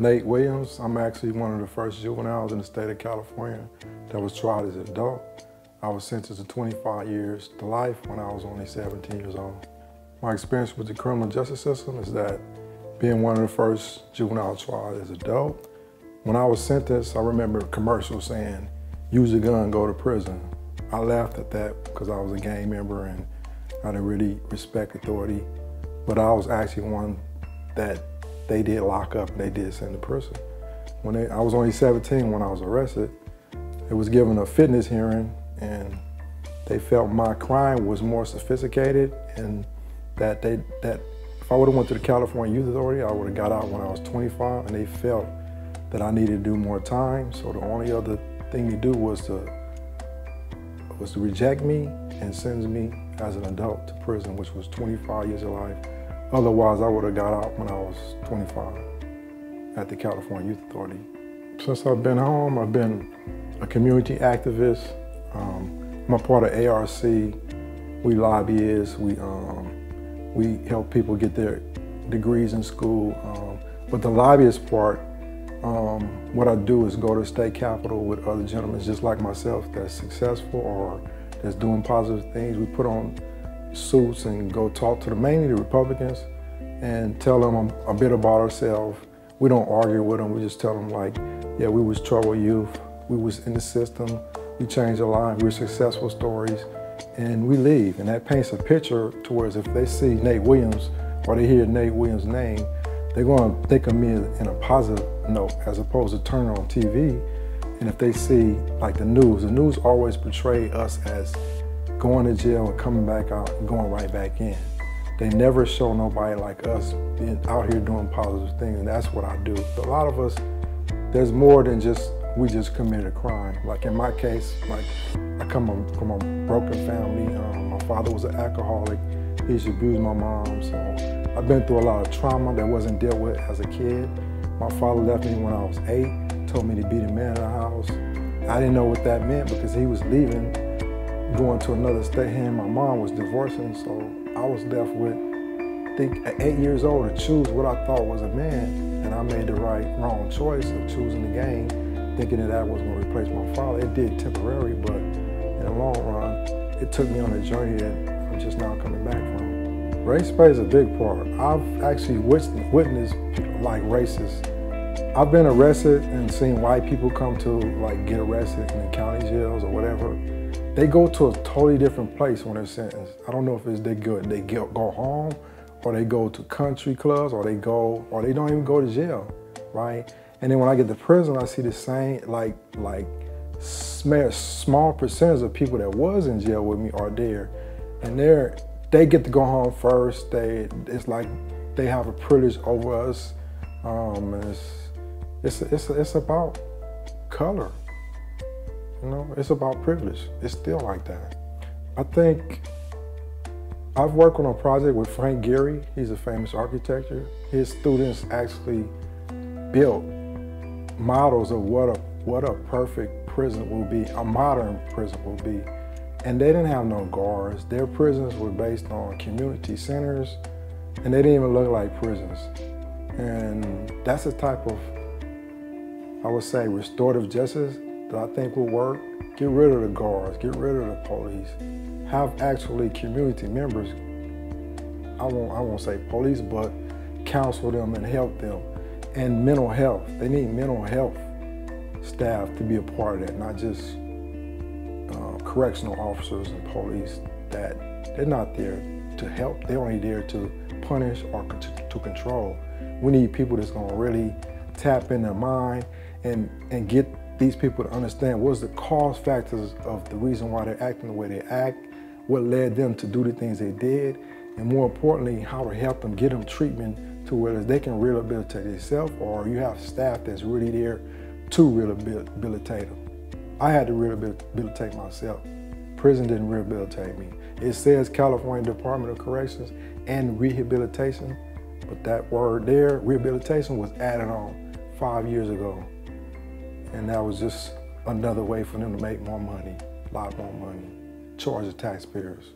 Nate Williams. I'm actually one of the first juveniles in the state of California that was tried as an adult. I was sentenced to 25 years to life when I was only 17 years old. My experience with the criminal justice system is that being one of the first juvenile tried as an adult, when I was sentenced, I remember commercials saying, use a gun, go to prison. I laughed at that because I was a gang member and I didn't really respect authority, but I was actually one that they did lock up they did send to prison. When they, I was only 17 when I was arrested, it was given a fitness hearing and they felt my crime was more sophisticated and that they that if I would have went to the California Youth Authority, I would have got out when I was 25 and they felt that I needed to do more time. So the only other thing to do was to was to reject me and send me as an adult to prison, which was 25 years of life. Otherwise, I would have got out when I was 25 at the California Youth Authority. Since I've been home, I've been a community activist. Um, I'm a part of ARC. We lobbyists. We um, we help people get their degrees in school. Um, but the lobbyist part, um, what I do is go to state capitol with other gentlemen just like myself that's successful or that's doing positive things. We put on suits and go talk to the mainly the Republicans and tell them a, a bit about ourselves. We don't argue with them. We just tell them like, yeah, we was troubled youth. We was in the system. We changed our life. We're successful stories. And we leave. And that paints a picture towards if they see Nate Williams or they hear Nate Williams' name, they're going to think of me in a positive note as opposed to turning on TV. And if they see like the news, the news always portray us as going to jail and coming back out and going right back in. They never show nobody like us being out here doing positive things, and that's what I do. A lot of us, there's more than just we just committed a crime. Like in my case, like I come from a broken family. Um, my father was an alcoholic. He abused my mom, so I've been through a lot of trauma that wasn't dealt with as a kid. My father left me when I was eight, told me to be the man of the house. I didn't know what that meant because he was leaving going to another state. And my mom was divorcing, so I was left with, I think at eight years old, to choose what I thought was a man. And I made the right, wrong choice of choosing the gang, thinking that that was going to replace my father. It did temporarily, but in the long run, it took me on a journey that I'm just now coming back from. Race plays a big part. I've actually witnessed witnessed like racists. I've been arrested and seen white people come to like get arrested in the county jails or whatever they go to a totally different place when they're sentenced. I don't know if it's they good. They go home, or they go to country clubs, or they go, or they don't even go to jail, right? And then when I get to prison, I see the same like like small percentage of people that was in jail with me are there, and they're they get to go home first. They it's like they have a privilege over us. Um, it's it's it's it's about color. You know, it's about privilege. It's still like that. I think I've worked on a project with Frank Gehry. He's a famous architect. His students actually built models of what a what a perfect prison will be, a modern prison will be. And they didn't have no guards. Their prisons were based on community centers, and they didn't even look like prisons. And that's the type of, I would say, restorative justice that I think will work. Get rid of the guards, get rid of the police. Have actually community members, I won't, I won't say police, but counsel them and help them. And mental health, they need mental health staff to be a part of that, not just uh, correctional officers and police that they're not there to help, they're only there to punish or to control. We need people that's gonna really tap in their mind and, and get these people to understand what's the cause factors of the reason why they're acting the way they act, what led them to do the things they did, and more importantly, how to help them get them treatment to where they can rehabilitate themselves or you have staff that's really there to rehabilitate them. I had to rehabilitate myself. Prison didn't rehabilitate me. It says California Department of Corrections and Rehabilitation, but that word there, rehabilitation, was added on five years ago. And that was just another way for them to make more money, a lot more money, charge the taxpayers.